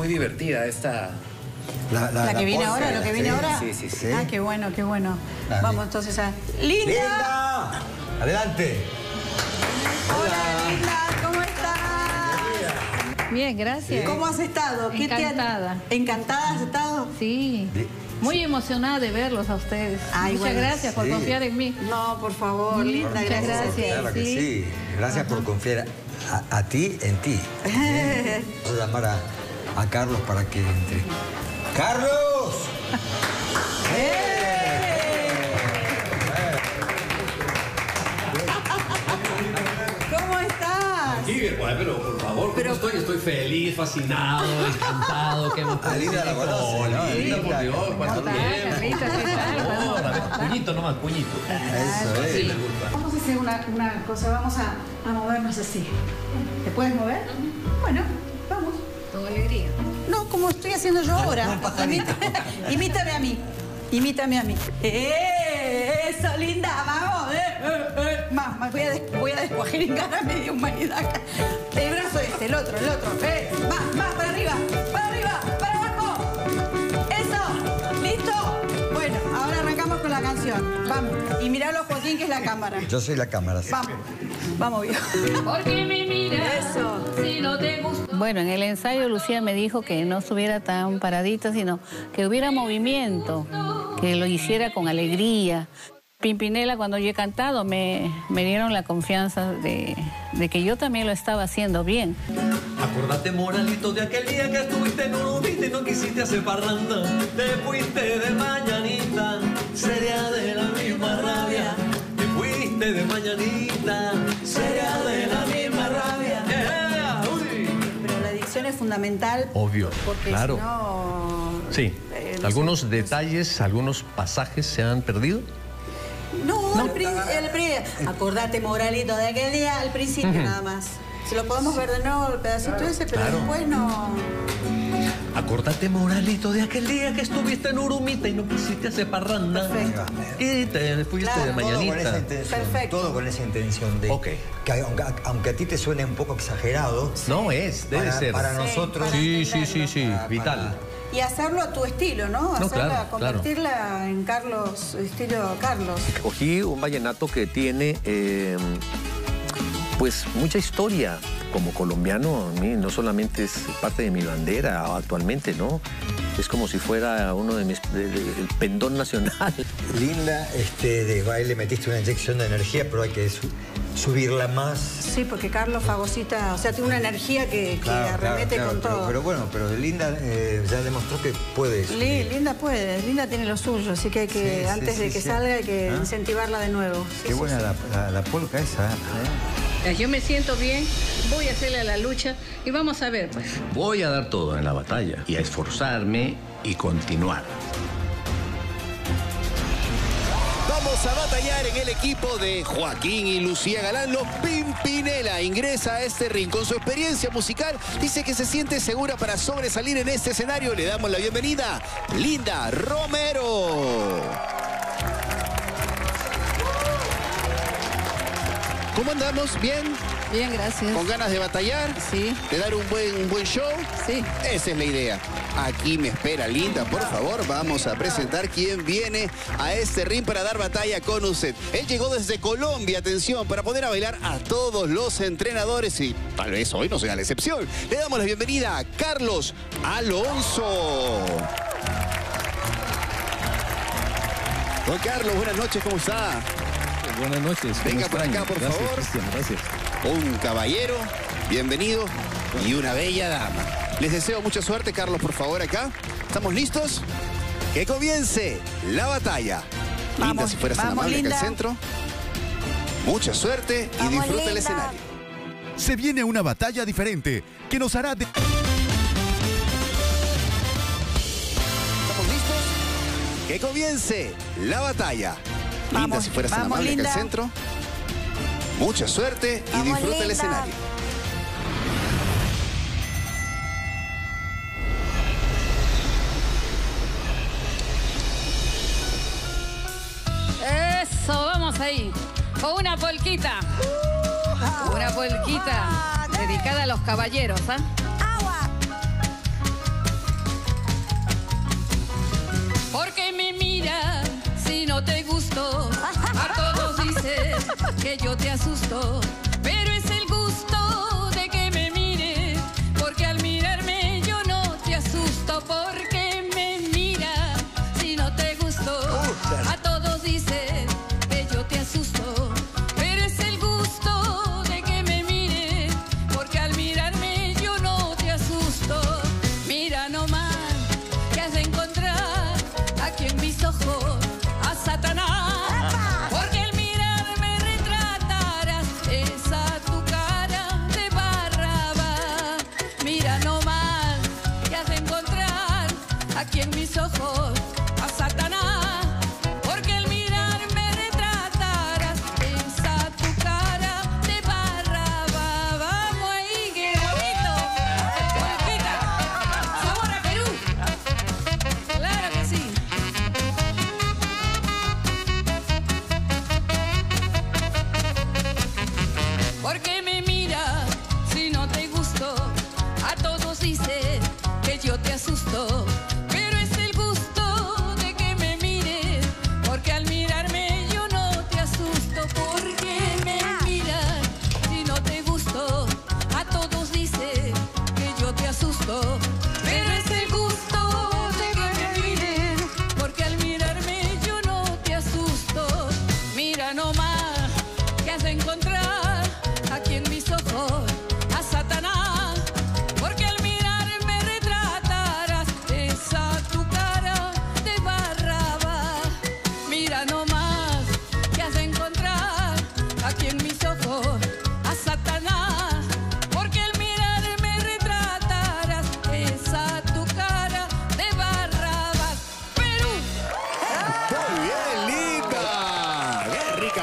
Muy divertida esta... La, que viene ahora, lo que viene sí, ahora. sí, sí, sí. Ah, qué bueno, qué bueno. Dale. Vamos entonces a. ¡Linda! ¡Linda! Adelante. Hola, Linda, ¿cómo estás? Bien, gracias. ¿Cómo has estado? ¿Qué te ha- Encantada. ¿Encantada has estado? Sí. Muy emocionada de verlos a ustedes. Ay, Muchas bueno, gracias por sí. confiar en mí. No, por favor, Linda, muchas gracias. gracias. Claro que sí. sí. Gracias por confiar a, a ti en ti. Vamos a llamar a, a Carlos para que entre. ¡Carlos! ¿Cómo estás? Sí, bueno, pero por favor, ¿cómo Pero- estoy? Estoy feliz, fascinado, encantado. ¿Qué más A Linda la conoce, ¿no? Linda, por puñito nomás, puñito. Eso Sí, es. me gusta. Vamos a hacer una, una cosa, vamos a, a movernos así. ¿Te puedes mover? Bueno. Con alegría. No, como estoy haciendo yo ahora. Imítame a mí. Imítame a mí. ¡Eh! ¡Eso, linda! ¡Vamos! ¡Eh! ¡Eh! eh. Más, más. Voy a, des- voy a a media humanidad. El brazo este, el otro, el otro. ¡Eh! ¡Más, más! ¡Para arriba! ¡Para arriba! ¡Para abajo! ¡Eso! ¿Listo? Bueno, ahora arrancamos con la canción. Vamos. Y miralo, Joaquín, que es la cámara. Yo soy la cámara. sí. Vamos. Vamos, viejo. ¿Por qué me miras? Eso. Si no te gusta. Bueno, en el ensayo Lucía me dijo que no estuviera tan paradita, sino que hubiera movimiento, que lo hiciera con alegría. Pimpinela, cuando yo he cantado, me, me dieron la confianza de, de que yo también lo estaba haciendo bien. Acordate, moralito, de aquel día que estuviste en Urubita y no quisiste hacer parranda. Te fuiste de mañanita, sería de la misma rabia. De mañanita, sería de la misma rabia. Yeah, uy. Pero la dicción es fundamental. Obvio, Porque claro. si no... Sí. eh, no Algunos sé, detalles, algunos pasajes se han perdido. No, el, prin- el pri- Acordate, Moralito, de aquel día al principio nada más. Si lo podemos ver de nuevo, el pedacito ese, pero Claro. después no... Acordate, moralito, de aquel día que estuviste en Urumita y no quisiste hacer parranda. Perfecto. Y te fuiste Claro. de Todo con esa mañanita. intención. Perfecto. Todo con esa intención de. Ok. Que aunque, aunque a ti te suene un poco exagerado. No es, debe para, ser. Para Sí, nosotros. para Sí, sí, sí, sí, Para- vital. Y hacerlo a tu estilo, ¿no? No, Hacerla, claro, claro. convertirla en Carlos, estilo Carlos. Cogí un vallenato que tiene, eh, pues, mucha historia. Como colombiano, a mí no solamente es parte de mi bandera actualmente, ¿no? Es como si fuera uno de mis, de- de- el pendón nacional. Linda, este, de baile metiste una inyección de energía, pero hay que su- subirla más. Sí, porque Carlos fagocita, o sea, tiene una energía que, que Claro, arremete claro, con todo. pero bueno, pero Linda eh, ya demostró que puede. Li- subir. Linda puede, Linda tiene lo suyo, así que hay que, Sí, sí, antes de sí, que sí. salga, hay que ¿Ah? incentivarla de nuevo. Sí, Qué sí, buena sí. La, la, la polka esa. ¿eh? Yo me siento bien, voy a hacerle a la lucha y vamos a ver, pues. Voy a dar todo en la batalla y a esforzarme y continuar. Vamos a batallar en el equipo de Joaquín y Lucía Galán. Los Pimpinela ingresa a este ring con su experiencia musical. Dice que se siente segura para sobresalir en este escenario. Le damos la bienvenida, Linda Romero. ¿Cómo andamos? ¿Bien? Bien, gracias. ¿Con ganas de batallar? Sí, ¿De dar un buen, un buen show? sí. Esa es la idea. Aquí me espera Linda, por favor, vamos a presentar quién viene a este ring para dar batalla con usted. Él llegó desde Colombia, atención, para poner a bailar a todos los entrenadores y tal vez hoy no sea la excepción. Le damos la bienvenida a Carlos Alonso. Don Carlos, buenas noches, ¿cómo está? Buenas noches. ¿cómo Venga por acá, por gracias, favor. Cristian, gracias. un caballero, bienvenido, y una bella dama. Les deseo mucha suerte, Carlos, por favor, acá. ¿Estamos listos? Que comience la batalla. Linda, si fueras tan vamos, amable acá Linda. al centro. Mucha suerte y Vamos, disfruta el escenario. Se viene una batalla diferente que nos hará de... ¿Estamos listos? Que comience la batalla. Vamos, linda, si fueras tan amable acá al centro. Mucha suerte y disfruta el escenario. Eso, vamos ahí. Con una polquita. Una polquita dedicada a los caballeros, ¿ah? ¿eh? Porque me mira si no te gusta yo te asustó.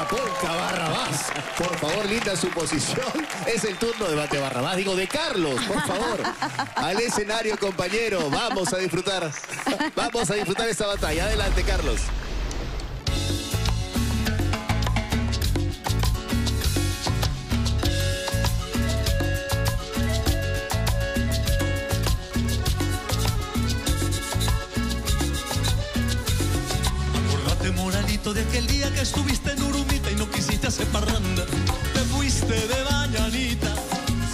polca, Barrabás. Por favor, linda su posición. Es el turno de Bate Barrabás, digo, de Carlos, por favor. Al escenario, compañero. Vamos a disfrutar. Vamos a disfrutar esta batalla. Adelante, Carlos. de aquel día que estuviste en Uruguay te fuiste de mañanita.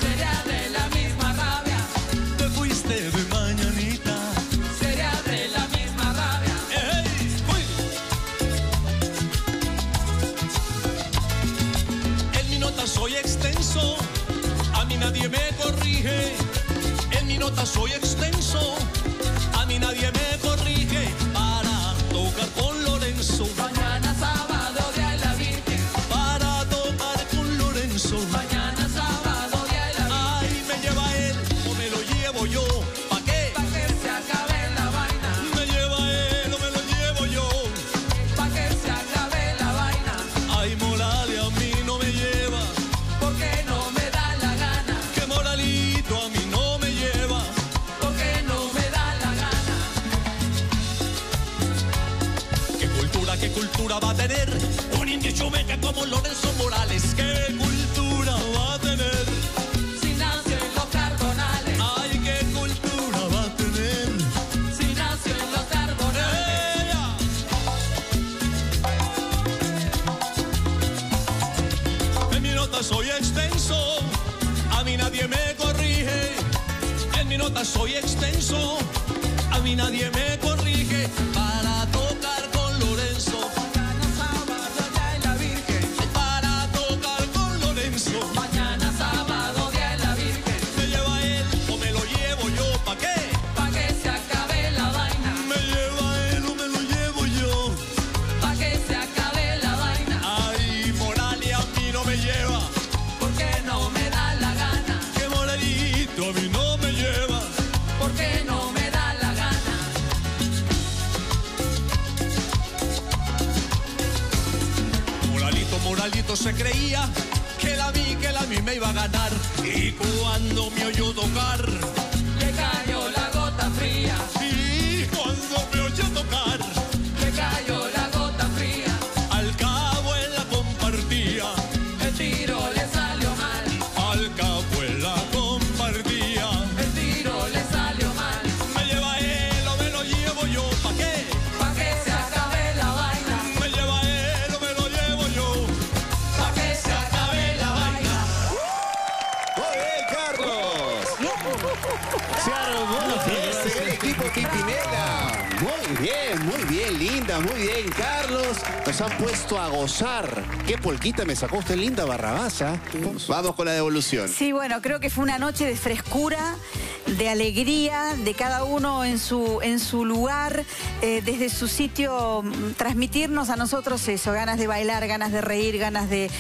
Sería de la misma rabia. Te fuiste de mañanita. Sería de la misma rabia. Hey, uy. En mi nota soy extenso, a mí nadie me corrige. En mi nota soy extenso vale, a mí no me lleva. Porque no me da la gana. Qué moralito, a mí no me lleva. Porque no me da la gana. ¿Qué cultura, qué cultura va a tener un indio chumete como Lorenzo Morales? ¿Qué cultura? soy extenso, a mí nadie me corrige. se creía que la vi, que la mí me iba a ganar. Y cuando me oyó tocar, le cayó la gota fría. Y cuando linda, muy bien. Carlos, nos han puesto a gozar. ¿Qué polquita me sacó usted, linda Barrabasa? Vamos con la devolución. Sí, bueno, creo que fue una noche de frescura, de alegría, de cada uno en su, en su lugar, eh, desde su sitio, mm, transmitirnos a nosotros eso, ganas de bailar, ganas de reír, ganas de,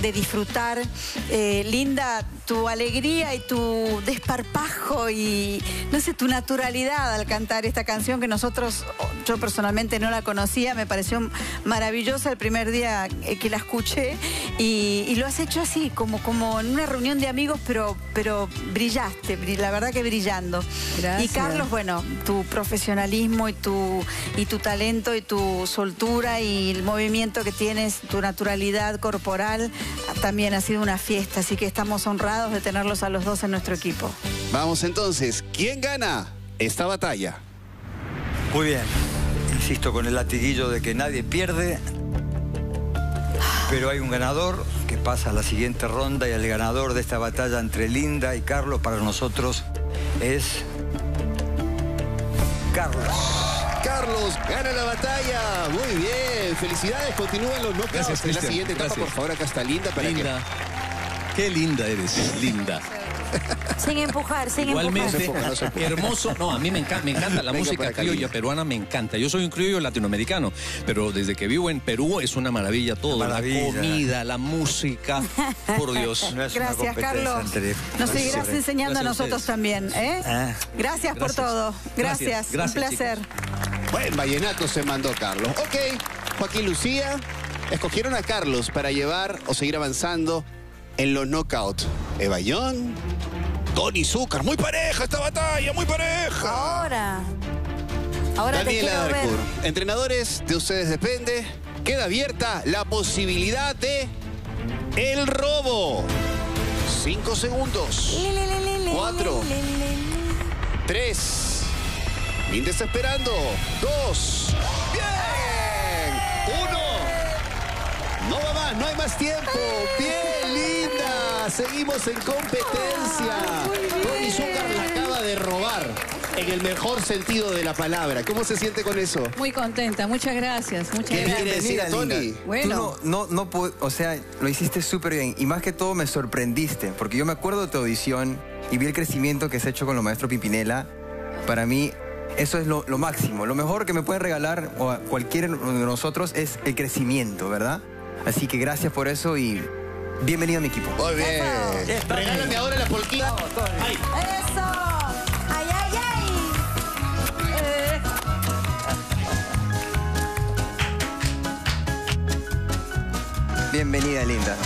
de disfrutar. Eh, linda, tu alegría y tu desparpajo y, no sé, tu naturalidad al cantar esta canción que nosotros, yo personalmente no la conocía, me pareció maravillosa el primer día eh, que la escuché y, y lo has hecho así, como, como en una reunión de amigos, pero, pero brillaste, bri- la verdad que brillando. Gracias. Y Carlos, bueno, tu profesionalismo y tu, y tu talento y tu soltura y el movimiento que tienes, tu naturalidad corporal, también ha sido una fiesta, así que estamos honrados de tenerlos a los dos en nuestro equipo. Vamos entonces, ¿quién gana esta batalla? Muy bien. Insisto con el latiguillo de que nadie pierde. Pero hay un ganador que pasa a la siguiente ronda y el ganador de esta batalla entre Linda y Carlos para nosotros es Carlos. Carlos gana la batalla. Muy bien. Felicidades. Continúan los knockouts Gracias, en la siguiente etapa. Gracias. Por favor, acá está Linda para Linda. Qué linda eres, linda. Sin empujar, sin Igualmente, No se enfoca, no se hermoso. No, a mí me encanta, me encanta la Venga música acá, criolla peruana, me encanta. Yo soy un criollo latinoamericano, pero desde que vivo en Perú es una maravilla todo. Maravilla. La comida, la música, por Dios. No Gracias, Carlos. entre- Nos seguirás enseñando a Gracias a nosotros también, ¿eh? Ah. Gracias, por todo. Gracias, Gracias, gracias, un placer. Buen vallenato se mandó Carlos. Ok, Joaquín Lucía, escogieron a Carlos para llevar o seguir avanzando en los knockouts. Eva Young, Tony Zúcar. Muy pareja esta batalla, muy pareja. Ahora. Ahora te Daniela quiero ver. Darcourt, entrenadores, de ustedes depende. Queda abierta la posibilidad de el robo. Cinco segundos. Cuatro. Tres. Linda está esperando. Dos. Bien. Uno. No va más, no hay más tiempo. Bien, linda. Seguimos en competencia. Tony Zúcar la acaba de robar. En el mejor sentido de la palabra. ¿Cómo se siente con eso? Muy contenta, muchas gracias, muchas ¿Qué gracias. quiere decir Tony? Bueno. Tú no, no, o sea, lo hiciste súper bien. Y más que todo me sorprendiste, porque yo me acuerdo de tu audición y vi el crecimiento que has hecho con los maestros Pimpinela. Para mí, eso es lo, lo máximo. Lo mejor que me puede regalar o a cualquiera de nosotros es el crecimiento, ¿verdad? Así que gracias por eso y bienvenido a mi equipo. Muy bien. Regálame ahora la polquita. Ay. ¡Eso! ¡Ay, ay, ay! Eh. Bienvenida, linda.